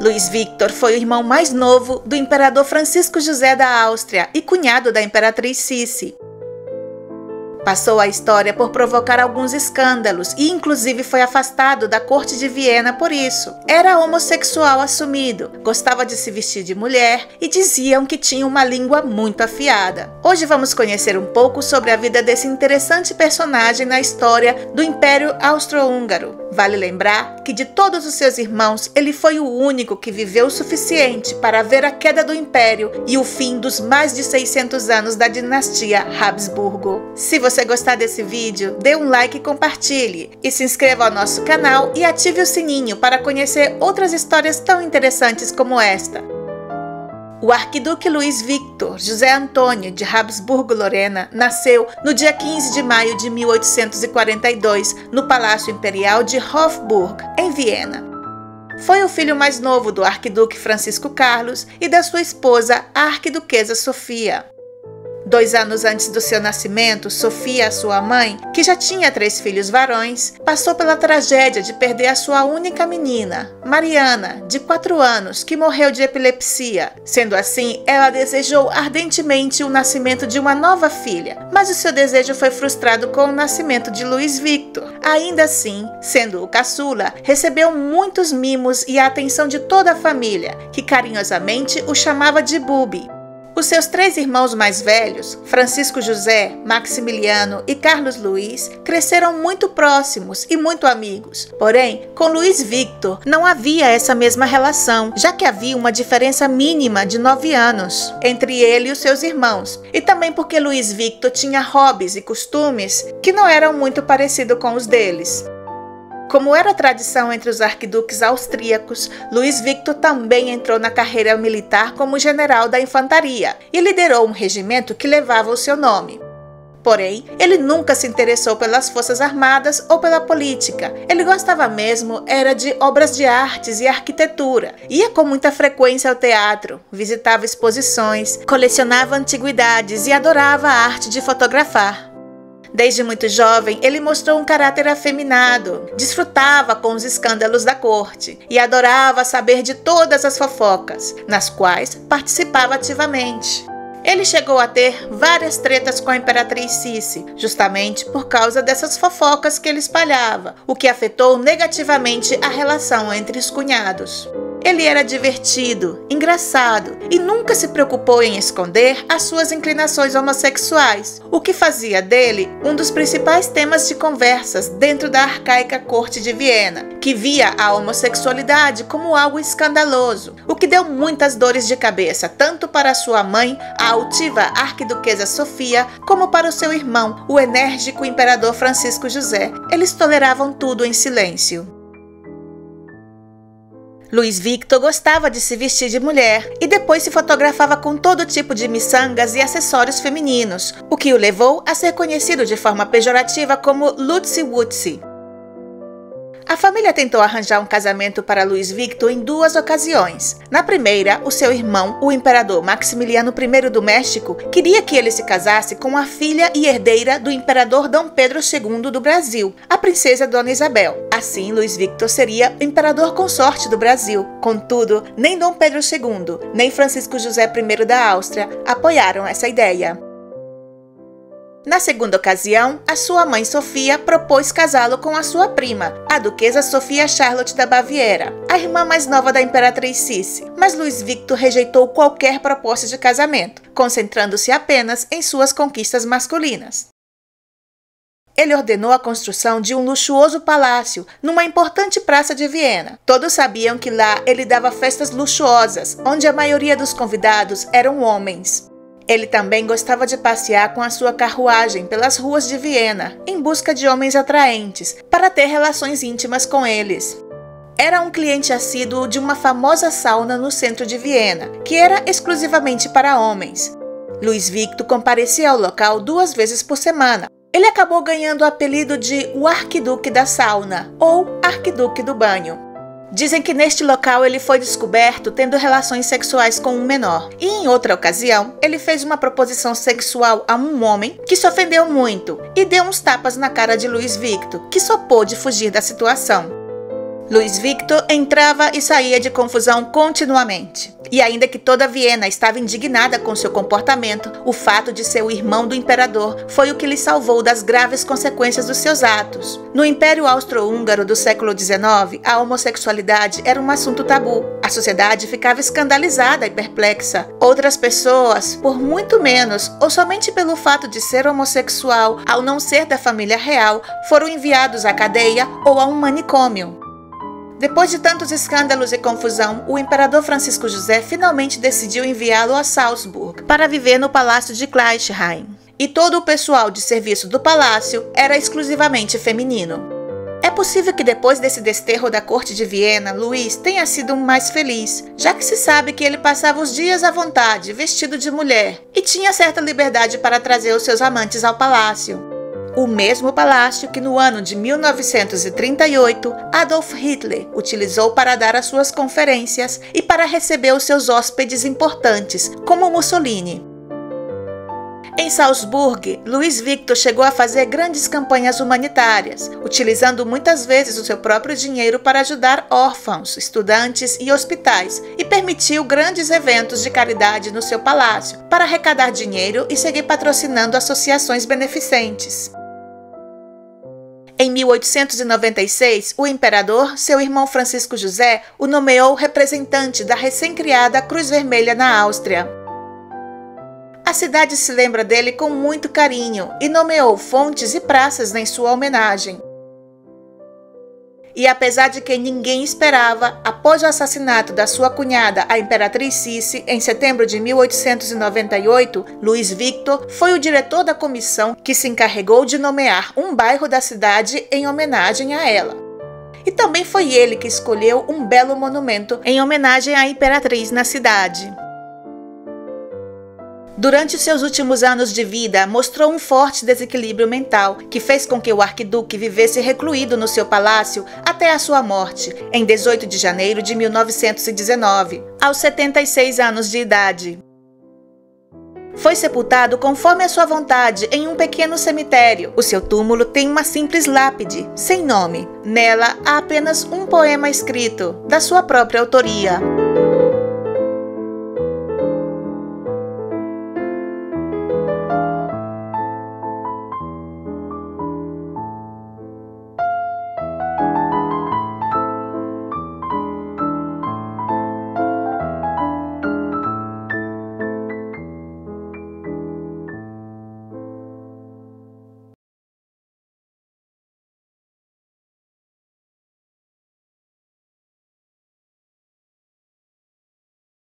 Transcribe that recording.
Luiz Victor foi o irmão mais novo do imperador Francisco José da Áustria e cunhado da imperatriz Cici. Passou a história por provocar alguns escândalos e, inclusive, foi afastado da corte de Viena por isso. Era homossexual assumido, gostava de se vestir de mulher e diziam que tinha uma língua muito afiada. Hoje vamos conhecer um pouco sobre a vida desse interessante personagem na história do Império Austro-Húngaro. Vale lembrar que de todos os seus irmãos, ele foi o único que viveu o suficiente para ver a queda do império e o fim dos mais de 600 anos da dinastia Habsburgo. Se você gostar desse vídeo, dê um like e compartilhe. E se inscreva ao nosso canal e ative o sininho para conhecer outras histórias tão interessantes como esta. O arquiduque Luiz Victor José Antônio de Habsburgo-Lorena nasceu no dia 15 de maio de 1842 no Palácio Imperial de Hofburg, em Viena. Foi o filho mais novo do arquiduque Francisco Carlos e da sua esposa, a arquiduquesa Sofia. Dois anos antes do seu nascimento, Sofia, sua mãe, que já tinha três filhos varões, passou pela tragédia de perder a sua única menina, Mariana, de quatro anos, que morreu de epilepsia. Sendo assim, ela desejou ardentemente o nascimento de uma nova filha, mas o seu desejo foi frustrado com o nascimento de Luiz Victor. Ainda assim, sendo o caçula, recebeu muitos mimos e a atenção de toda a família, que carinhosamente o chamava de Bubi. Os seus três irmãos mais velhos, Francisco José, Maximiliano e Carlos Luiz, cresceram muito próximos e muito amigos. Porém, com Luiz Victor não havia essa mesma relação, já que havia uma diferença mínima de nove anos entre ele e os seus irmãos, e também porque Luiz Victor tinha hobbies e costumes que não eram muito parecidos com os deles. Como era tradição entre os arquiduques austríacos, Luiz Victor também entrou na carreira militar como general da infantaria e liderou um regimento que levava o seu nome. Porém, ele nunca se interessou pelas forças armadas ou pela política. Ele gostava mesmo era de obras de artes e arquitetura. Ia com muita frequência ao teatro, visitava exposições, colecionava antiguidades e adorava a arte de fotografar. Desde muito jovem, ele mostrou um caráter afeminado, desfrutava com os escândalos da corte e adorava saber de todas as fofocas, nas quais participava ativamente. Ele chegou a ter várias tretas com a imperatriz Cici, justamente por causa dessas fofocas que ele espalhava, o que afetou negativamente a relação entre os cunhados. Ele era divertido, engraçado e nunca se preocupou em esconder as suas inclinações homossexuais, o que fazia dele um dos principais temas de conversas dentro da arcaica corte de Viena, que via a homossexualidade como algo escandaloso, o que deu muitas dores de cabeça tanto para sua mãe, a altiva arquiduquesa Sofia, como para o seu irmão, o enérgico imperador Francisco José. Eles toleravam tudo em silêncio. Luiz Victor gostava de se vestir de mulher e depois se fotografava com todo tipo de miçangas e acessórios femininos, o que o levou a ser conhecido de forma pejorativa como Lutzi Wutzi. A família tentou arranjar um casamento para Luiz Victor em duas ocasiões. Na primeira, o seu irmão, o imperador Maximiliano I do México, queria que ele se casasse com a filha e herdeira do imperador Dom Pedro II do Brasil, a princesa Dona Isabel. Assim, Luiz Victor seria o imperador consorte do Brasil. Contudo, nem Dom Pedro II, nem Francisco José I da Áustria apoiaram essa ideia. Na segunda ocasião, a sua mãe Sofia propôs casá-lo com a sua prima, a duquesa Sofia Charlotte da Baviera, a irmã mais nova da imperatriz Cici. Mas Luiz Victor rejeitou qualquer proposta de casamento, concentrando-se apenas em suas conquistas masculinas. Ele ordenou a construção de um luxuoso palácio numa importante praça de Viena. Todos sabiam que lá ele dava festas luxuosas, onde a maioria dos convidados eram homens. Ele também gostava de passear com a sua carruagem pelas ruas de Viena, em busca de homens atraentes, para ter relações íntimas com eles. Era um cliente assíduo de uma famosa sauna no centro de Viena, que era exclusivamente para homens. Luiz Victor comparecia ao local duas vezes por semana. Ele acabou ganhando o apelido de o Arquiduque da Sauna ou Arquiduque do Banho. Dizem que neste local ele foi descoberto tendo relações sexuais com um menor. E em outra ocasião, ele fez uma proposição sexual a um homem que se ofendeu muito e deu uns tapas na cara de Luiz Victor, que só pôde fugir da situação. Luiz Victor entrava e saía de confusão continuamente. E ainda que toda Viena estava indignada com seu comportamento, o fato de ser o irmão do imperador foi o que lhe salvou das graves consequências dos seus atos. No Império Austro-Húngaro do século XIX, a homossexualidade era um assunto tabu. A sociedade ficava escandalizada e perplexa. Outras pessoas, por muito menos, ou somente pelo fato de ser homossexual, ao não ser da família real, foram enviados à cadeia ou a um manicômio. Depois de tantos escândalos e confusão, o imperador Francisco José finalmente decidiu enviá-lo a Salzburg para viver no palácio de Gleichheim. E todo o pessoal de serviço do palácio era exclusivamente feminino. É possível que depois desse desterro da corte de Viena, Luís tenha sido mais feliz, já que se sabe que ele passava os dias à vontade, vestido de mulher, e tinha certa liberdade para trazer os seus amantes ao palácio o mesmo palácio que no ano de 1938 Adolf Hitler utilizou para dar as suas conferências e para receber os seus hóspedes importantes, como Mussolini. Em Salzburg, Luiz Victor chegou a fazer grandes campanhas humanitárias, utilizando muitas vezes o seu próprio dinheiro para ajudar órfãos, estudantes e hospitais, e permitiu grandes eventos de caridade no seu palácio, para arrecadar dinheiro e seguir patrocinando associações beneficentes. Em 1896, o imperador, seu irmão Francisco José, o nomeou representante da recém-criada Cruz Vermelha na Áustria. A cidade se lembra dele com muito carinho e nomeou fontes e praças em sua homenagem. E apesar de que ninguém esperava, após o assassinato da sua cunhada, a imperatriz Cici, em setembro de 1898, Luiz Victor foi o diretor da comissão que se encarregou de nomear um bairro da cidade em homenagem a ela. E também foi ele que escolheu um belo monumento em homenagem à imperatriz na cidade. Durante seus últimos anos de vida, mostrou um forte desequilíbrio mental que fez com que o arquiduque vivesse recluído no seu palácio até a sua morte, em 18 de janeiro de 1919, aos 76 anos de idade. Foi sepultado conforme a sua vontade em um pequeno cemitério. O seu túmulo tem uma simples lápide, sem nome. Nela há apenas um poema escrito, da sua própria autoria.